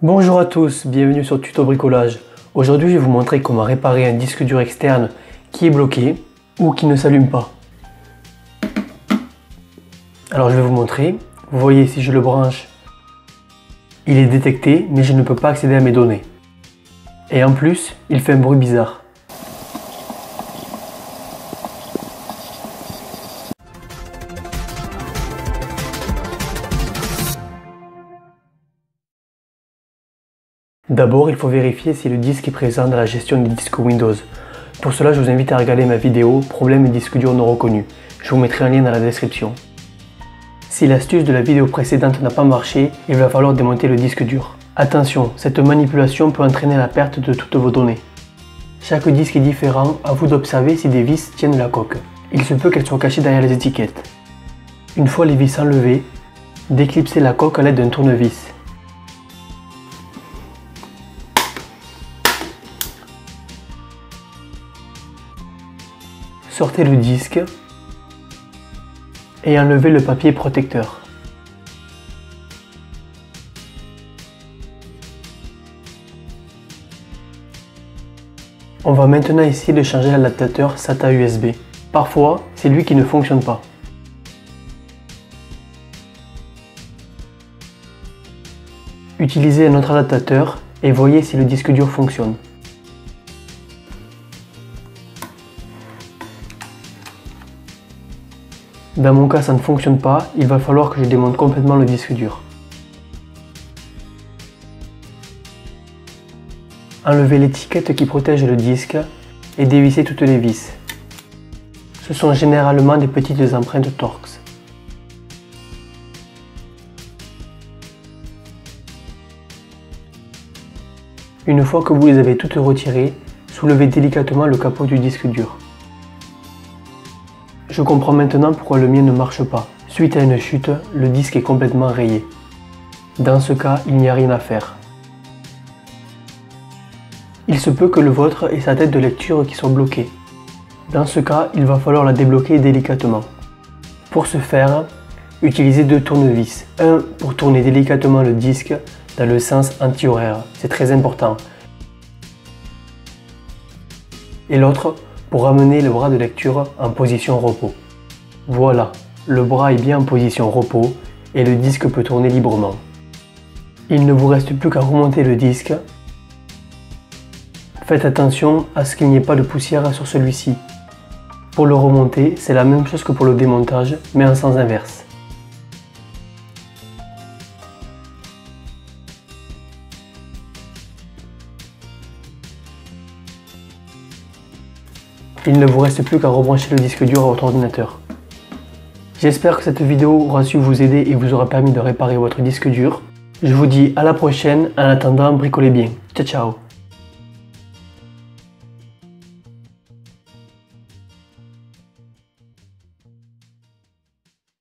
Bonjour à tous, bienvenue sur Tuto Bricolage. Aujourd'hui je vais vous montrer comment réparer un disque dur externe qui est bloqué ou qui ne s'allume pas. Alors je vais vous montrer. Vous voyez si je le branche, il est détecté mais je ne peux pas accéder à mes données. Et en plus, il fait un bruit bizarre. D'abord, il faut vérifier si le disque est présent dans la gestion des disques Windows. Pour cela, je vous invite à regarder ma vidéo Problème disque dur non reconnu. Je vous mettrai un lien dans la description. Si l'astuce de la vidéo précédente n'a pas marché, il va falloir démonter le disque dur. Attention, cette manipulation peut entraîner la perte de toutes vos données. Chaque disque est différent, à vous d'observer si des vis tiennent la coque. Il se peut qu'elles soient cachées derrière les étiquettes. Une fois les vis enlevées, déclipsez la coque à l'aide d'un tournevis. Sortez le disque et enlevez le papier protecteur. On va maintenant essayer de changer l'adaptateur SATA USB. Parfois, c'est lui qui ne fonctionne pas. Utilisez un autre adaptateur et voyez si le disque dur fonctionne. Dans mon cas, ça ne fonctionne pas, il va falloir que je démonte complètement le disque dur. Enlevez l'étiquette qui protège le disque et dévissez toutes les vis. Ce sont généralement des petites empreintes Torx. Une fois que vous les avez toutes retirées, soulevez délicatement le capot du disque dur. Je comprends maintenant pourquoi le mien ne marche pas. Suite à une chute, le disque est complètement rayé. Dans ce cas, il n'y a rien à faire. Il se peut que le vôtre ait sa tête de lecture qui soit bloquée. Dans ce cas, il va falloir la débloquer délicatement. Pour ce faire, utilisez deux tournevis. Un pour tourner délicatement le disque dans le sens anti-horaire, c'est très important. Et l'autre pour ramener le bras de lecture en position repos. Voilà, le bras est bien en position repos et le disque peut tourner librement. Il ne vous reste plus qu'à remonter le disque. Faites attention à ce qu'il n'y ait pas de poussière sur celui-ci. Pour le remonter, c'est la même chose que pour le démontage, mais en sens inverse. Il ne vous reste plus qu'à rebrancher le disque dur à votre ordinateur. J'espère que cette vidéo aura su vous aider et vous aura permis de réparer votre disque dur. Je vous dis à la prochaine, en attendant bricolez bien. Ciao ciao